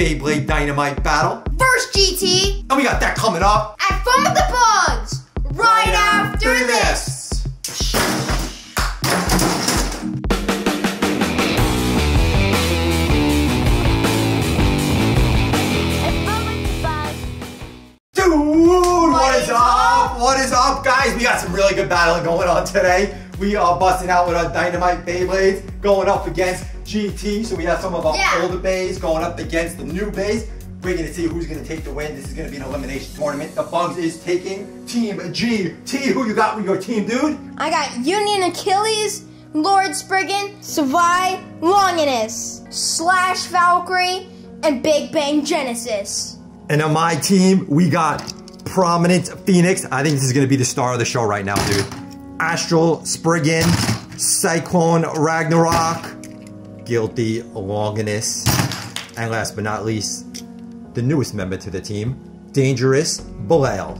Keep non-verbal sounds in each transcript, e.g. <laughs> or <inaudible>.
Beyblade Dynamite battle. First GT And we got that coming up at Fun with the Bugs right, after this. Dude, what is up? What is up, guys? We got some really good battling going on today. We are busting out with our Dynamite Beyblades going up against GT. So we have some of our Yeah. older bays going up against the new bays. We're gonna see who's gonna take the win. This is gonna be an elimination tournament. The Bugs is taking Team GT. Who you got with your team, dude? I got Union Achilles, Lord Spriggan, Savai, Longinus, Slash Valkyrie, and Big Bang Genesis. And on my team, we got Prominence Phoenix. I think this is gonna be the star of the show right now, dude. Astral Spriggan, Cyclone Ragnarok, Guilty Longinus, and last but not least, the newest member to the team, Dangerous Belial.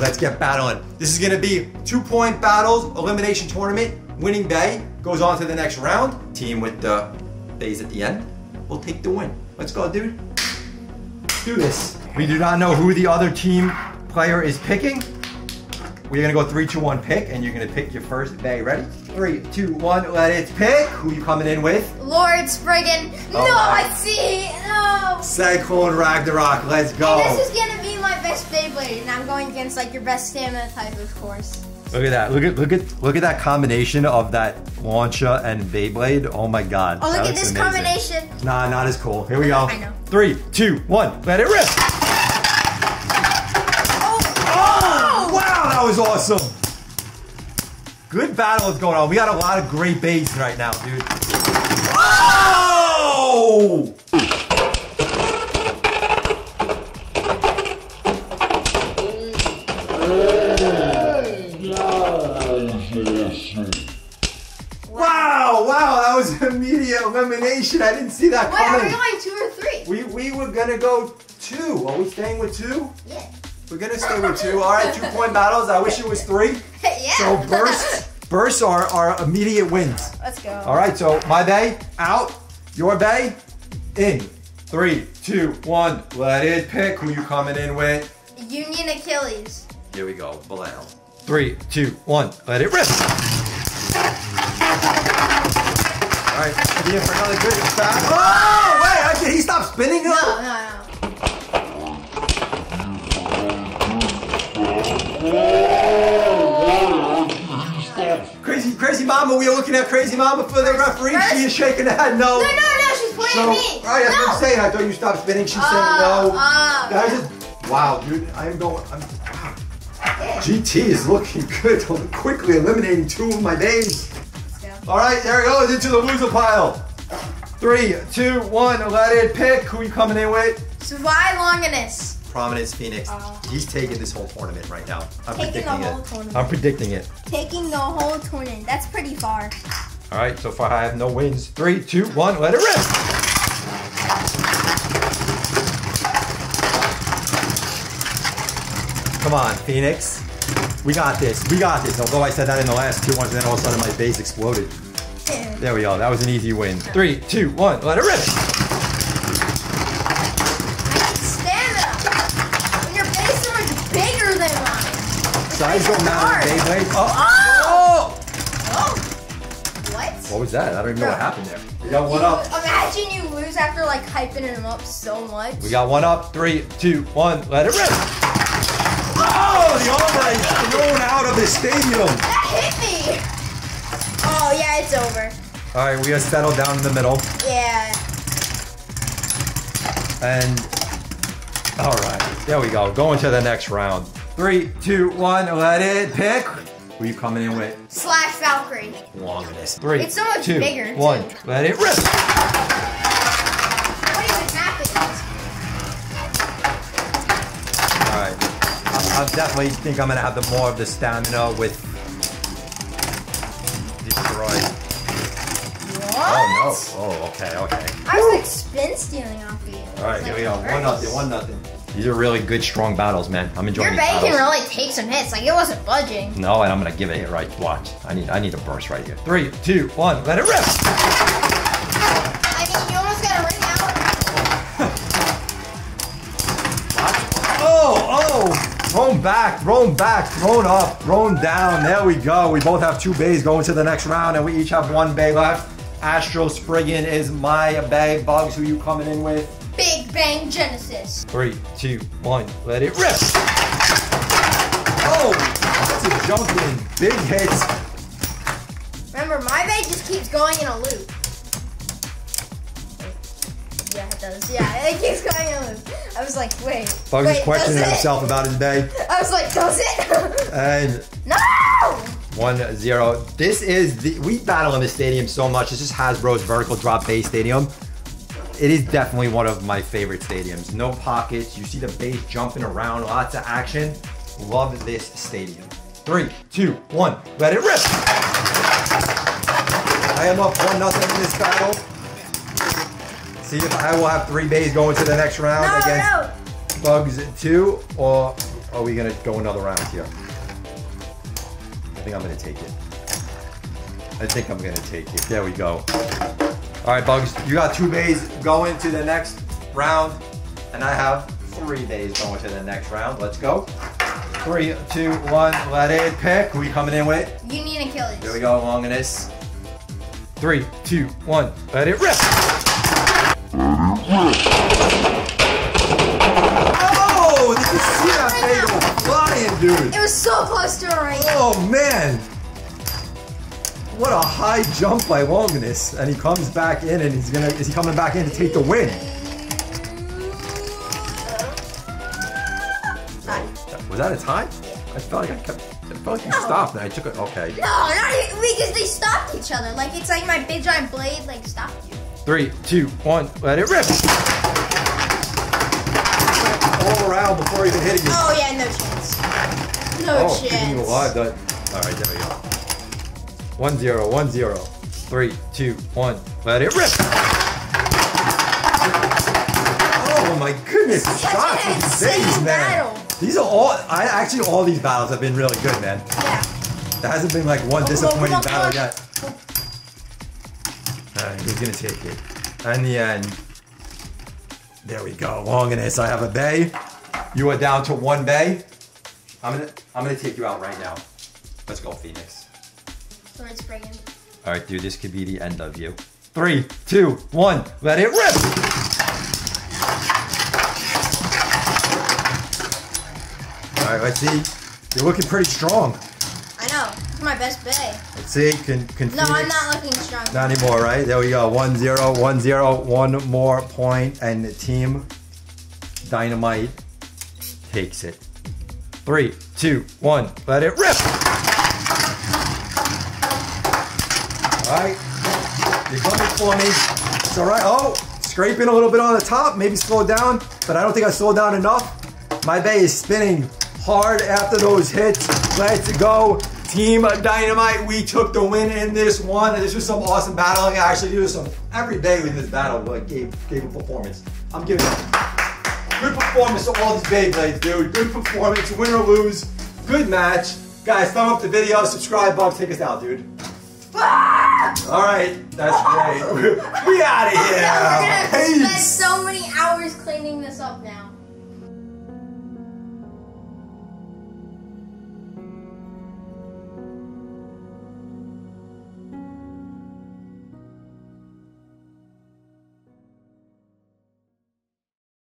Let's get battling. This is gonna be two point battles, elimination tournament. Winning bay goes on to the next round. Team with the bays at the end will take the win. Let's go, dude do this. We do not know who the other team player is picking. We're gonna go three, two, one, pick, and you're gonna pick your first bay. Ready? Three, two, one, let it pick. Who you coming in with? Lord Spriggan. No, All right. I see. Oh. No. Cyclone Ragnarok, let's go. This is gonna be my best Beyblade, and I'm going against like your best stamina type, of course. Look at that. Look at look at look at that combination of that launcher and Beyblade. Oh my god. Oh, look at this amazing. combination. Nah, not as cool. Here we go. I know. Three, two, one, let it rip. Oh, oh wow, that was awesome. Good battle is going on. We got a lot of great bass right now, dude. Oh! Wow, wow, that was immediate elimination. I didn't see that Wait, are coming. we going two or three? We we were gonna go two. Are we staying with two? Yeah. We're gonna stay with two. All right, two point battles. I wish it was three. <laughs> yeah. So bursts, bursts are are immediate wins. Let's go. All right, so my bay out, your bay in. Three, two, one. Let it pick. Who you coming in with? Union Achilles. Here we go, Belial. Three, two, one. Let it rip. All right, be in for another good. Oh wait, I, he stopped spinning? No, no, no. Crazy, mama. We are looking at crazy mama for the referee. She is shaking her head no. No, no, no, she's pointing So, me. right, that's what no. I'm saying. I thought you stopped spinning. She said Oh, no. oh, That is just, wow, dude. I am going. I'm, wow. GT is looking good. Quickly eliminating two of my days. All right, there it goes into the loser pile. Three, two, one. Let it pick. Who you coming in with? Savai Longinus. Prominence Phoenix. Oh. He's taking this whole tournament right now. I'm Taking the predicting whole it. tournament. I'm predicting it. Taking the whole tournament. That's pretty far. All right, so far I have no wins. Three, two, one. Let it rip. Come on, Phoenix. We got this. We got this. Although I said that in the last two ones, and then all of a sudden my base exploded. There we go. That was an easy win. Three, two, one. Let it rip. Stamina. And your base so much bigger than mine. Size don't matter. Hard. Beyblade. Oh. Oh! oh! Oh! What? What was that? I don't even know what happened there. We got one You- up. Imagine you lose after like hyping him up so much. We got one up. Three, two, one. Let it rip. Oh, the armor is thrown out of the stadium. That hit me! Oh yeah, it's over. All right, we are settled down in the middle. Yeah. And all right, there we go. Going to the next round. Three, two, one. Let it pick. Who you coming in with? Slash Valkyrie. Longinus. Three, It's so much two, bigger, one. too. Let it rip. What even happened? All right. I, I definitely think I'm gonna have the more of the stamina with destroy. What? Oh no. Oh, okay, okay. I was like spin stealing off of you. All right, here we go. One nothing. One nothing. These are really good, strong battles, man. I'm enjoying Your bait can really take some hits. Like, it wasn't budging. No, and I'm going to give it a hit right. Watch. I need I need a burst right here. Three, two, one. Let it rip. I mean, you almost got a ring out. <laughs> oh, oh. Thrown back, thrown back, thrown up, thrown down. There we go. We both have two bays going to the next round, and we each have one bay left. Astral Spriggan is my bay. Bugs, who you coming in with? Big Bang Genesis. Three, two, one, let it rip. Oh, that's a jump in. Big hits. Remember, my bay just keeps going in a loop. Yeah, it does. Yeah, it keeps going in a loop. I was like, wait. Bugs wait, is questioning himself about his bay. I was like, does it? And <laughs> no! One zero. This is the we battle in this stadium so much. This is Hasbro's vertical drop base stadium. It is definitely one of my favorite stadiums. No pockets. You see the base jumping around, lots of action. Love this stadium. Three, two, one. Let it rip. I am up one nothing in this battle. See if I will have three bays going to the next round No, against no! Bugs two, or are we gonna go another round here? I think I'm gonna take it. I think I'm gonna take it. There we go. All right, Bugs, you got two days going to the next round, and I have three days going to the next round. Let's go. Three, two, one, let it pick. Who we coming in with? Union Achilles. Here we go, Longinus. Three, two, one, let it rip. Oh, did you see that thing flying, dude? It was so close to a ring. Oh man! What a high jump by Longinus. And he comes back in and he's gonna is he coming back in to take the win? Was that a tie? I felt like I kept I felt like you No. stopped and I took it okay. No, not even, because they stopped each other. Like it's like my big giant blade like stopped you. Three, two, one, let it rip! All around before even hitting you. Oh yeah, no chance. No Oh, chance. you alive. That. All right, there we go. One zero, one zero. Three, two, one. Let it rip. Oh my goodness! Such Shots an insane man. battle. These are all. I actually all these battles have been really good, man. Yeah. There hasn't been like one Oh, on, disappointing come battle oh, yet. All right, who's gonna take it? In the end, there we go. Longinus, I have a bay. You are down to one bay. I'm gonna, I'm gonna take you out right now. Let's go, Phoenix. All right, dude, this could be the end of you. Three, two, one, let it rip! All right, let's see. You're looking pretty strong. I know. It's my best bay. Let's see. Can, can No, I'm not looking strong. Not anymore, right? There we go. One zero, one zero, one more point, and the Team Dynamite takes it. Three, two, one, let it rip! Alright. You're coming for me. It's alright. Oh, scraping a little bit on the top. Maybe slow down, but I don't think I slowed down enough. My bay is spinning hard after those hits. Let's go. Team Dynamite, we took the win in this one. This was some awesome battling. I actually, was some every day in this battle like, gave gave a performance. I'm giving it good performance to all these Beyblades, dude. Good performance, win or lose. Good match. Guys, thumb up the video, subscribe, Bob, take us out, dude. Ah! All right, that's <laughs> great. we out of We're gonna here. have to spend so many hours cleaning this up now.